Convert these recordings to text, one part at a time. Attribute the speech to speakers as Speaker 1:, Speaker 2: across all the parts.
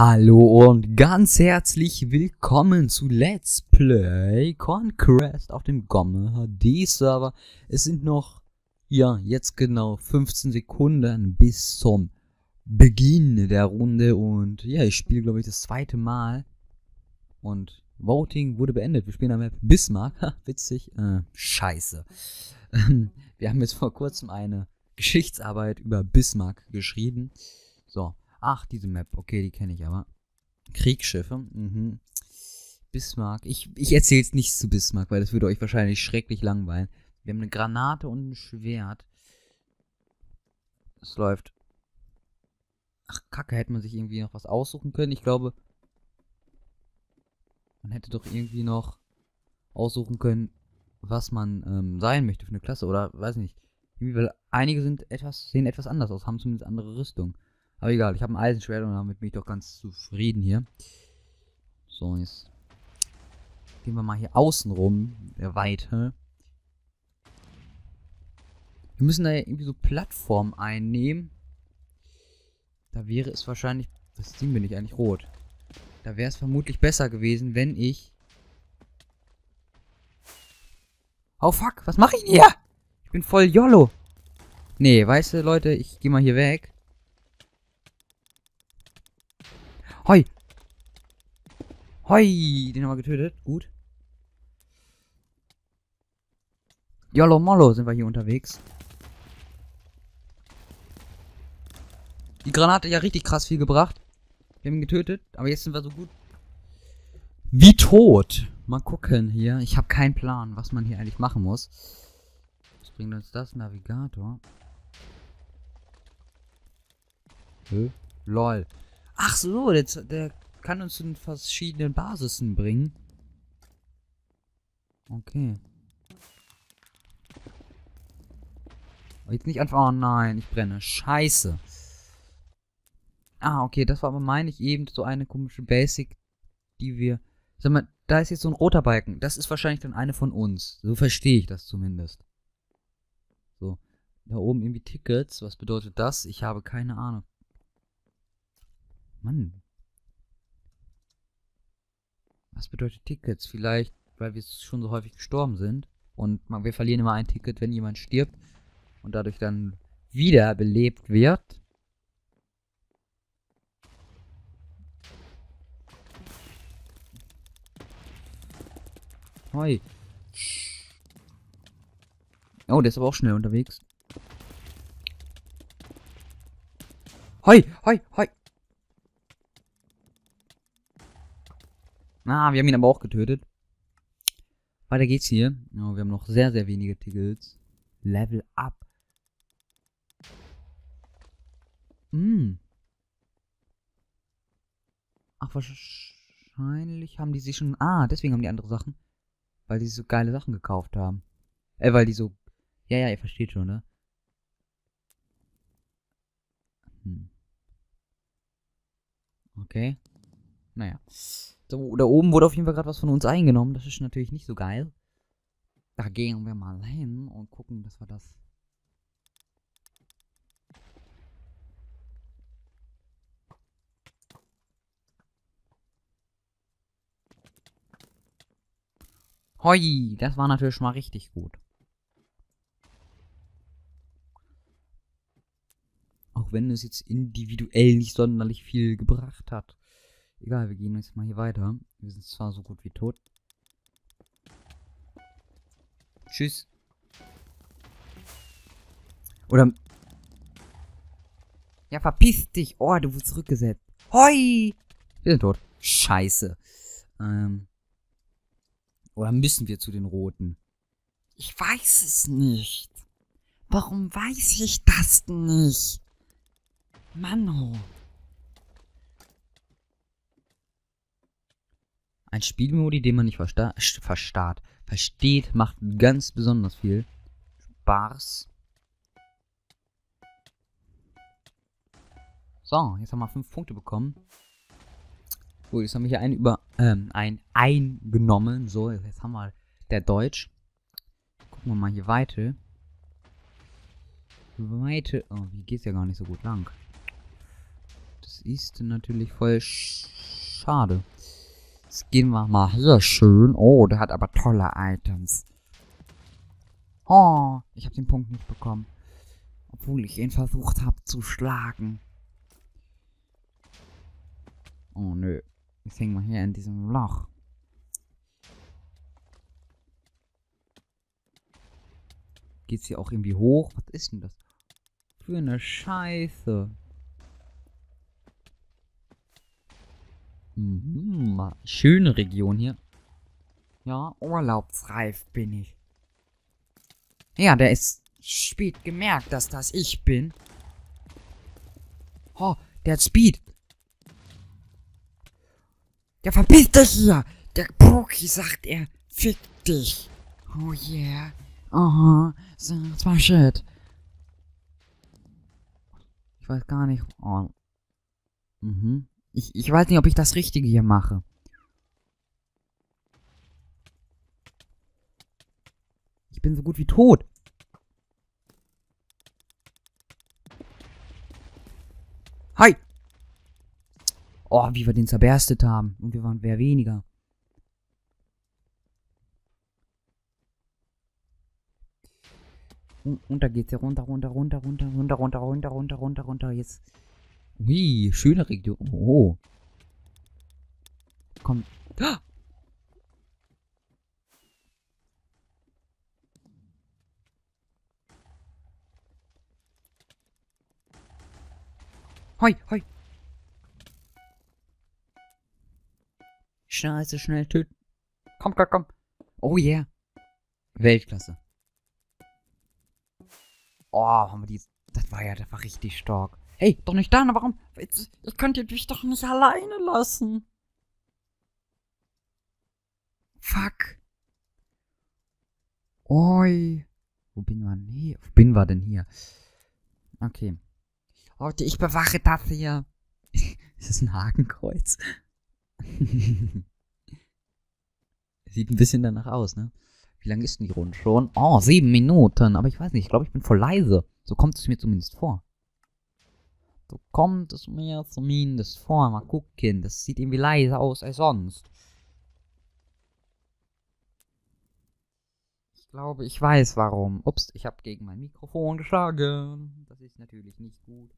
Speaker 1: Hallo und ganz herzlich willkommen zu Let's Play Conquest auf dem Gomme HD Server. Es sind noch, ja, jetzt genau 15 Sekunden bis zum Beginn der Runde und ja, ich spiele glaube ich das zweite Mal und Voting wurde beendet. Wir spielen am Map Bismarck. Ha, witzig. Äh, scheiße. Wir haben jetzt vor kurzem eine Geschichtsarbeit über Bismarck geschrieben. So, Ach, diese Map. Okay, die kenne ich aber. Kriegsschiffe. Mhm. Bismarck. Ich, ich erzähle jetzt nichts zu Bismarck, weil das würde euch wahrscheinlich schrecklich langweilen. Wir haben eine Granate und ein Schwert. Es läuft. Ach, Kacke, hätte man sich irgendwie noch was aussuchen können. Ich glaube, man hätte doch irgendwie noch aussuchen können, was man ähm, sein möchte für eine Klasse. Oder, weiß nicht. Weil einige sind etwas, sehen etwas anders aus, haben zumindest andere Rüstung. Aber egal, ich habe ein Eisenschwert und damit bin ich doch ganz zufrieden hier. So, jetzt gehen wir mal hier außen rum, der Weite. Wir müssen da ja irgendwie so Plattformen einnehmen. Da wäre es wahrscheinlich... Das Ding bin ich eigentlich rot. Da wäre es vermutlich besser gewesen, wenn ich... Oh fuck, was mache ich denn hier? Ich bin voll YOLO. Nee, weißt du, Leute, ich gehe mal hier weg. Hoi! Hoi! Den haben wir getötet. Gut. Yolo Mollo sind wir hier unterwegs. Die Granate hat ja richtig krass viel gebracht. Wir haben ihn getötet, aber jetzt sind wir so gut. Wie tot. Mal gucken hier. Ich habe keinen Plan, was man hier eigentlich machen muss. Was bringt uns das? Navigator. Hä? Lol. Ach so, der, der kann uns in verschiedenen Basisen bringen. Okay. Jetzt nicht einfach. Oh nein, ich brenne. Scheiße. Ah, okay, das war aber, meine ich, eben so eine komische Basic, die wir. Sag mal, da ist jetzt so ein roter Balken. Das ist wahrscheinlich dann eine von uns. So verstehe ich das zumindest. So. Da oben irgendwie Tickets. Was bedeutet das? Ich habe keine Ahnung. Mann. Was bedeutet Tickets? Vielleicht, weil wir schon so häufig gestorben sind. Und wir verlieren immer ein Ticket, wenn jemand stirbt. Und dadurch dann wiederbelebt wird. Hoi. Oh, der ist aber auch schnell unterwegs. Hoi, hoi, hoi. Ah, wir haben ihn aber auch getötet. Weiter geht's hier. Oh, wir haben noch sehr, sehr wenige Tickets. Level up. Hm. Ach, wahrscheinlich haben die sich schon... Ah, deswegen haben die andere Sachen. Weil die so geile Sachen gekauft haben. Äh, weil die so... Ja, ja, ihr versteht schon, ne? Hm. Okay. Naja. So, da oben wurde auf jeden Fall gerade was von uns eingenommen. Das ist natürlich nicht so geil. Da gehen wir mal hin und gucken, dass wir das... Hoi, das war natürlich schon mal richtig gut. Auch wenn es jetzt individuell nicht sonderlich viel gebracht hat. Egal, wir gehen jetzt mal hier weiter. Wir sind zwar so gut wie tot. Tschüss. Oder... Ja, verpiss dich. Oh, du wurdest zurückgesetzt. Hoi! Wir sind tot. Scheiße. Ähm... Oder müssen wir zu den Roten? Ich weiß es nicht. Warum weiß ich das nicht? Mann, Ein Spielmodi, den man nicht versta verstaat, versteht, macht ganz besonders viel Spaß. So, jetzt haben wir fünf Punkte bekommen. Gut, jetzt haben wir hier einen über ähm, ein eingenommen. So, jetzt haben wir der Deutsch. Gucken wir mal hier weiter. Weite. Oh, hier geht's ja gar nicht so gut lang. Das Das ist natürlich voll sch schade. Jetzt gehen wir mal hier schön. Oh, der hat aber tolle Items. Oh, ich habe den Punkt nicht bekommen. Obwohl ich ihn versucht habe zu schlagen. Oh nö. Jetzt hängen wir hier in diesem Loch. Geht's hier auch irgendwie hoch? Was ist denn das? Für eine Scheiße. Mhm, schöne Region hier. Ja, urlaubsreif bin ich. Ja, der ist spät gemerkt, dass das ich bin. Oh, der hat Speed. Der verpisst dich hier. Der Poki sagt er, fick dich. Oh yeah. Aha, so, das war shit. Ich weiß gar nicht. Oh. Mhm. Ich, ich weiß nicht, ob ich das Richtige hier mache. Ich bin so gut wie tot. Hi! Oh, wie wir den zerberstet haben. Und wir waren wer weniger. Und da geht's ja runter, runter, runter, runter, runter, runter, runter, runter, runter, runter. Jetzt. Ui, schöne Region. Oh. Komm. Hoi, hoi. Scheiße, schnell töten. Komm, komm, komm. Oh yeah. Weltklasse. Oh, haben wir die. Das war ja, das war richtig stark. Hey, doch nicht da, warum? Ich könnte dich doch nicht alleine lassen. Fuck. Oi. Wo bin wir denn hier? Wo bin wir denn hier? Okay. Leute, ich bewache das hier. ist das ein Hakenkreuz? Sieht ein bisschen danach aus, ne? Wie lange ist denn die Runde schon? Oh, sieben Minuten. Aber ich weiß nicht, ich glaube, ich bin voll leise. So kommt es mir zumindest vor. So kommt es mir zumindest vor. Mal gucken. Das sieht irgendwie leiser aus als sonst. Ich glaube, ich weiß warum. Ups, ich habe gegen mein Mikrofon geschlagen. Das ist natürlich nicht gut.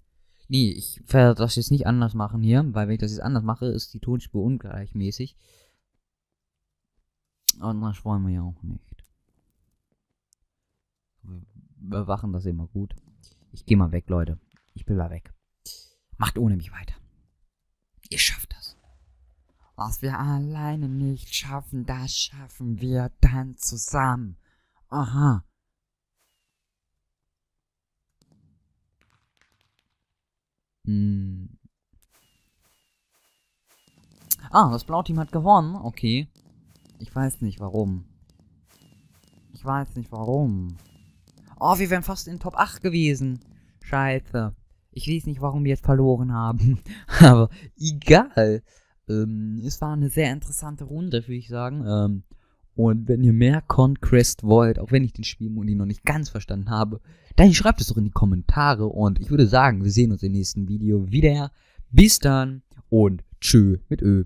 Speaker 1: Nee, ich werde das jetzt nicht anders machen hier, weil wenn ich das jetzt anders mache, ist die Tonspur ungleichmäßig. Und das wollen wir ja auch nicht. Wir bewachen das immer gut. Ich gehe mal weg, Leute. Ich bin mal weg. Macht ohne mich weiter. Ihr schafft das. Was wir alleine nicht schaffen, das schaffen wir dann zusammen. Aha. Hm. Ah, das Blauteam hat gewonnen. Okay. Ich weiß nicht warum. Ich weiß nicht warum. Oh, wir wären fast in Top 8 gewesen. Scheiße. Ich weiß nicht, warum wir jetzt verloren haben. Aber egal. Ähm, es war eine sehr interessante Runde, würde ich sagen. Ähm, und wenn ihr mehr Conquest wollt, auch wenn ich den Spielmodi noch nicht ganz verstanden habe, dann schreibt es doch in die Kommentare. Und ich würde sagen, wir sehen uns im nächsten Video wieder. Bis dann und tschö mit Ö.